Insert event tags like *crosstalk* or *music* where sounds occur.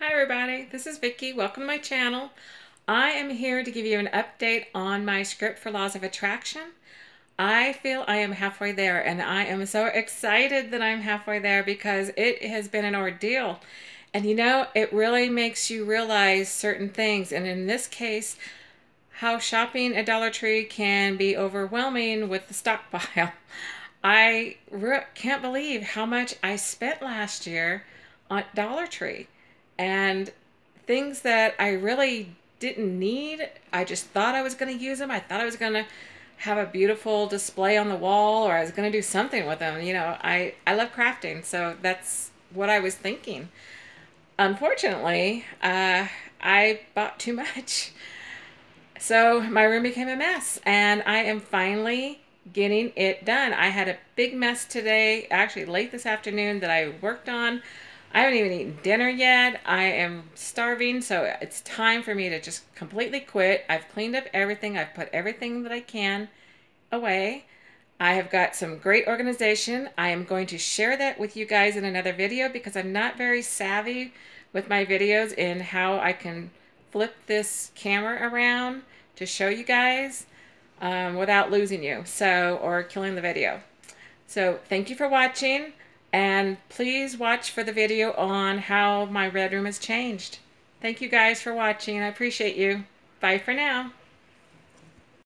Hi everybody, this is Vickie. Welcome to my channel. I am here to give you an update on my script for Laws of Attraction. I feel I am halfway there and I am so excited that I'm halfway there because it has been an ordeal. And you know, it really makes you realize certain things. And in this case, how shopping at Dollar Tree can be overwhelming with the stockpile. *laughs* I can't believe how much I spent last year on Dollar Tree and things that I really didn't need. I just thought I was going to use them. I thought I was going to have a beautiful display on the wall or I was going to do something with them. You know, I, I love crafting, so that's what I was thinking. Unfortunately, uh, I bought too much. So my room became a mess and I am finally getting it done. I had a big mess today, actually late this afternoon that I worked on. I haven't even eaten dinner yet. I am starving, so it's time for me to just completely quit. I've cleaned up everything. I've put everything that I can away. I have got some great organization. I am going to share that with you guys in another video because I'm not very savvy with my videos in how I can flip this camera around to show you guys um, without losing you so or killing the video. So thank you for watching. And please watch for the video on how my red room has changed. Thank you guys for watching. I appreciate you. Bye for now.